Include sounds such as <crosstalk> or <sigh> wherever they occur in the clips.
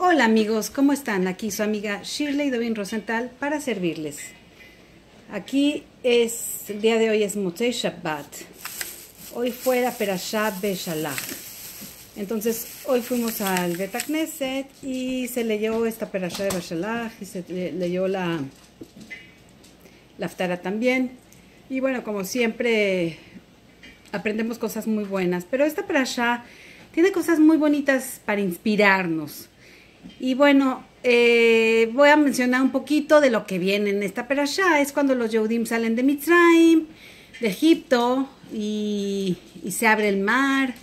Hola amigos, ¿cómo están? Aquí su amiga Shirley Dovin Rosenthal para servirles. Aquí es, el día de hoy es Motzei Shabbat. Hoy fue la Perashah Beshalach. Entonces, hoy fuimos al Betacneset y se leyó esta Perashah de Beshalach y se leyó la, la Aftara también. Y bueno, como siempre, aprendemos cosas muy buenas. Pero esta Perashah tiene cosas muy bonitas para inspirarnos. Y bueno, eh, voy a mencionar un poquito de lo que viene en esta perashá. Es cuando los Yehudim salen de Mitzrayim, de Egipto, y, y, se abre el mar,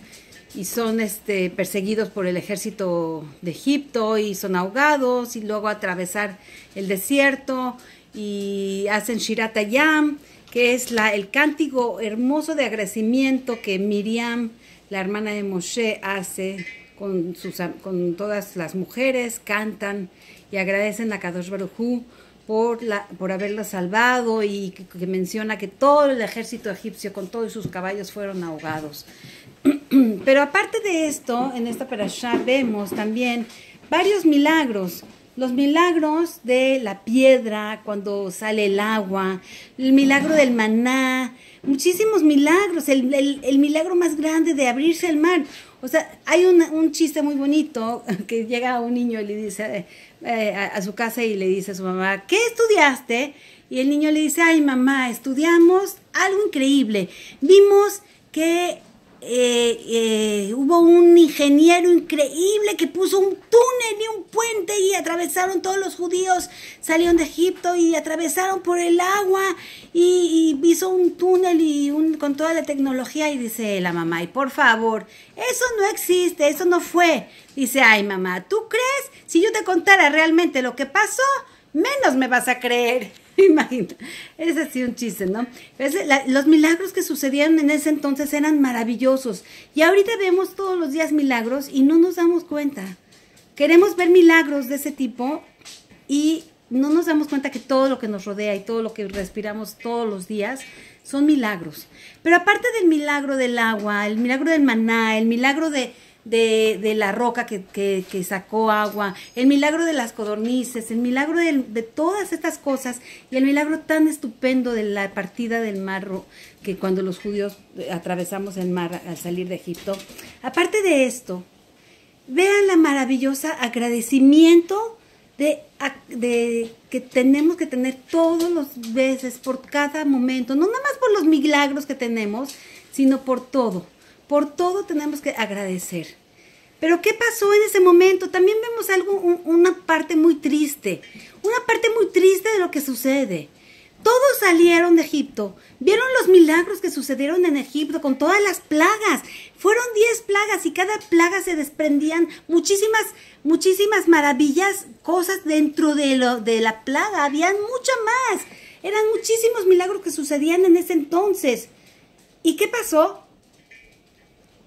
y son este, perseguidos por el ejército de Egipto, y son ahogados, y luego atravesar el desierto, y hacen Shirat Yam, que es la, el cántico hermoso de agradecimiento que Miriam, la hermana de Moshe, hace con, sus, con todas las mujeres, cantan y agradecen a Kadosh Baruj por, la, por haberla salvado y que, menciona que todo el ejército egipcio con todos sus caballos fueron ahogados. <clears throat> Pero aparte de esto, en esta parasha vemos también varios milagros. Los milagros de la piedra cuando sale el agua, el milagro del maná, muchísimos milagros, el, el milagro más grande de abrirse el mar. O sea, hay un chiste muy bonito <laughs> que llega un niño y le dice eh, a, su casa y le dice a su mamá, ¿qué estudiaste? Y el niño le dice, ay mamá, estudiamos algo increíble. Vimos que eh, eh, hubo un ingeniero increíble que puso un túnel y un puente y atravesaron todos los judíos, salieron de Egipto y atravesaron por el agua y, hizo un túnel y un, con toda la tecnología y dice la mamá, y por favor, eso no existe, eso no fue. Dice, ay mamá, ¿tú crees? Si yo te contara realmente lo que pasó, menos me vas a creer. <laughs> Imagínate, es así un chiste, ¿no? los milagros que sucedieron en ese entonces eran maravillosos. Y ahorita vemos todos los días milagros y no nos damos cuenta. Queremos ver milagros de ese tipo y no nos damos cuenta que todo lo que nos rodea y todo lo que respiramos todos los días son milagros. Pero aparte del milagro del agua, el milagro del maná, el milagro de, de, la roca que, que, sacó agua, el milagro de las codornices, el milagro de, todas estas cosas y el milagro tan estupendo de la partida del mar que cuando los judíos atravesamos el mar al salir de Egipto. Aparte de esto, vean la maravillosa agradecimiento de, de, que tenemos que tener todos los veces, por cada momento, no nada más por los milagros que tenemos, sino por todo. Por todo tenemos que agradecer. Pero ¿qué pasó en ese momento? También vemos algo, una parte muy triste, una parte muy triste de lo que sucede. Todos salieron de Egipto, vieron los milagros que sucedieron en Egipto con todas las plagas. Fueron diez plagas y cada plaga se desprendían muchísimas, muchísimas maravillas, cosas dentro de, lo, de la plaga. Habían mucho más. Eran muchísimos milagros que sucedían en ese entonces. ¿Y qué pasó?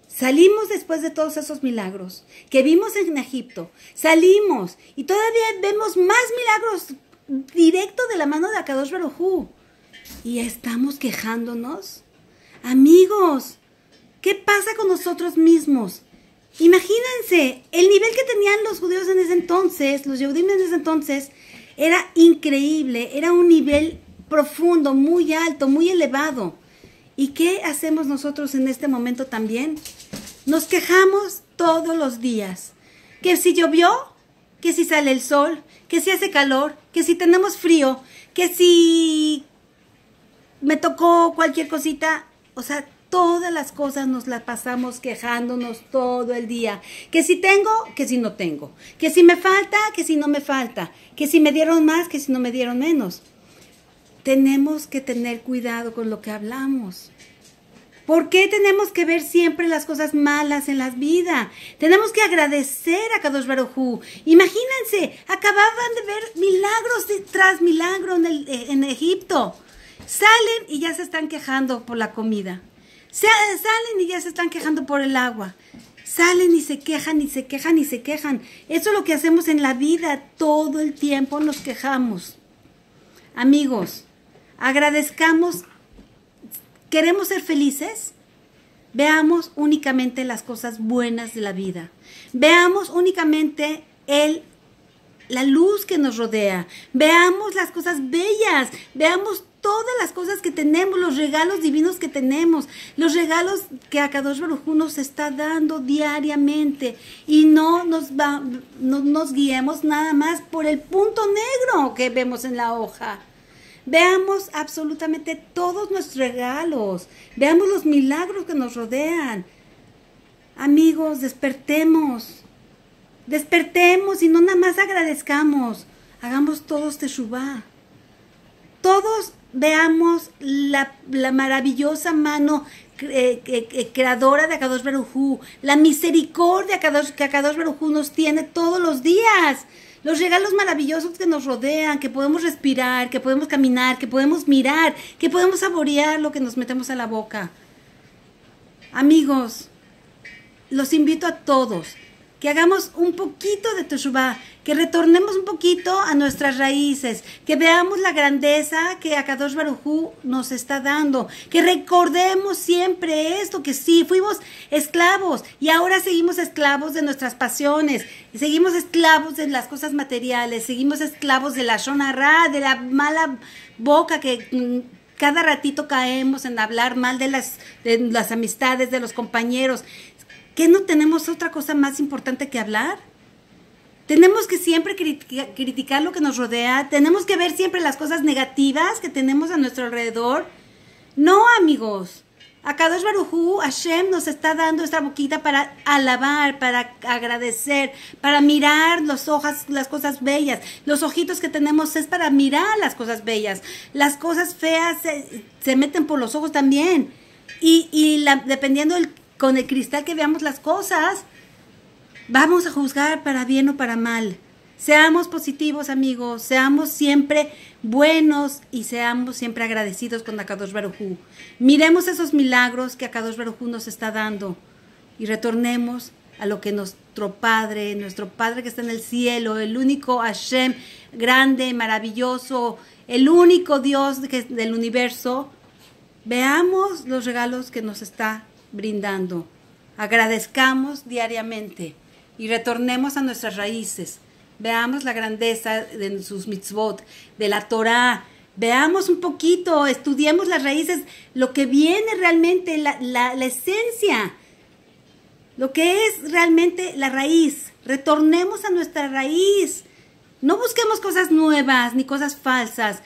Salimos después de todos esos milagros que vimos en Egipto. Salimos y todavía vemos más milagros directo de la mano de Akadosh Barujú. Y estamos quejándonos. Amigos, ¿qué pasa con nosotros mismos? Imagínense, el nivel que tenían los judíos en ese entonces, los Yehudim en ese entonces, era increíble, era un nivel profundo, muy alto, muy elevado. ¿Y qué hacemos nosotros en este momento también? Nos quejamos todos los días. Que si llovió, que si sale el sol, que si hace calor, que si tenemos frío, que si me tocó cualquier cosita. O sea, todas las cosas nos las pasamos quejándonos todo el día. Que si tengo, que si no tengo. Que si me falta, que si no me falta. Que si me dieron más, que si no me dieron menos tenemos que tener cuidado con lo que hablamos. ¿Por qué tenemos que ver siempre las cosas malas en la vida? Tenemos que agradecer a Kadosh Barujú. Imagínense, acababan de ver milagros tras milagro en, eh, en Egipto. Salen y ya se están quejando por la comida. salen y ya se están quejando por el agua. Salen y se quejan y se quejan y se quejan. Eso es lo que hacemos en la vida. Todo el tiempo nos quejamos. Amigos, agradezcamos, queremos ser felices, veamos únicamente las cosas buenas de la vida, veamos únicamente el la luz que nos rodea. Veamos las cosas bellas, veamos todas las cosas que tenemos, los regalos divinos que tenemos, los regalos que Akadosh Baruj Hu nos está dando diariamente y no nos va, no nos guiemos nada más por el punto negro que vemos en la hoja. Veamos absolutamente todos nuestros regalos, veamos los milagros que nos rodean. Amigos, despertemos. Despertemos y no nada más agradezcamos. Hagamos todos teshuvah. Todos veamos la, maravillosa mano eh, creadora de Akadosh Barujú, la misericordia que Akadosh Barujú nos tiene todos los días, los regalos maravillosos que nos rodean, que podemos respirar, que podemos caminar, que podemos mirar, que podemos saborear lo que nos metemos a la boca. Amigos, los invito a todos que hagamos un poquito de Teshuvah, que retornemos un poquito a nuestras raíces, que veamos la grandeza que Akadosh Barujú nos está dando, que recordemos siempre esto, que sí, fuimos esclavos y ahora seguimos esclavos de nuestras pasiones, seguimos esclavos de las cosas materiales, seguimos esclavos de la shonara, de la mala boca que mm, cada ratito caemos en hablar mal de las, de las amistades, de los compañeros. ¿Qué no tenemos otra cosa más importante que hablar? Tenemos que siempre criticar lo que nos rodea, tenemos que ver siempre las cosas negativas que tenemos a nuestro alrededor. No, amigos. Akadosh Barujú, Hashem nos está dando esta boquita para alabar, para agradecer, para mirar los hojas, las cosas bellas. Los ojitos que tenemos es para mirar las cosas bellas. Las cosas feas se, meten por los ojos también. Y, y dependiendo del con el cristal que veamos las cosas, vamos a juzgar para bien o para mal. Seamos positivos, amigos, seamos siempre buenos y seamos siempre agradecidos con Akadosh Barujú. Miremos esos milagros que Akadosh Barujú nos está dando y retornemos a lo que nuestro Padre, nuestro Padre que está en el cielo, el único Hashem grande, maravilloso, el único Dios del universo, veamos los regalos que nos está brindando. Agradezcamos diariamente y retornemos a nuestras raíces. Veamos la grandeza de sus mitzvot, de la Torah. Veamos un poquito, estudiemos las raíces, lo que viene realmente, la, la, la esencia, lo que es realmente la raíz. Retornemos a nuestra raíz. No busquemos cosas nuevas ni cosas falsas.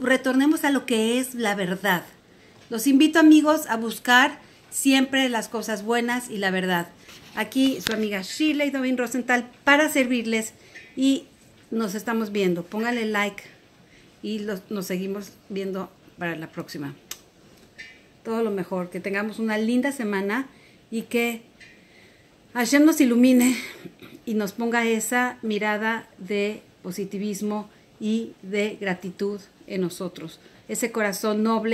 Retornemos a lo que es la verdad. Los invito amigos a buscar siempre las cosas buenas y la verdad. Aquí su amiga Shirley Dovin Rosenthal para servirles y nos estamos viendo. Póngale like y nos seguimos viendo para la próxima. Todo lo mejor, que tengamos una linda semana y que Hashem nos ilumine y nos ponga esa mirada de positivismo y de gratitud en nosotros, ese corazón noble.